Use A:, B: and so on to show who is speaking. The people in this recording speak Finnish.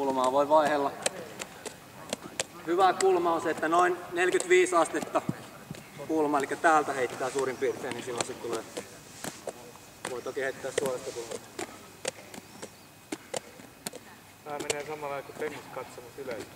A: kulmaa voi vaihella. Hyvä kulma on se, että noin 45 astetta kulma, eli täältä heittää suurin piirtein, niin silloin se tulee. Voi toki heittää suorasta kulmasta.
B: Tämä menee samalla kuin tenniskatsomus yleensä.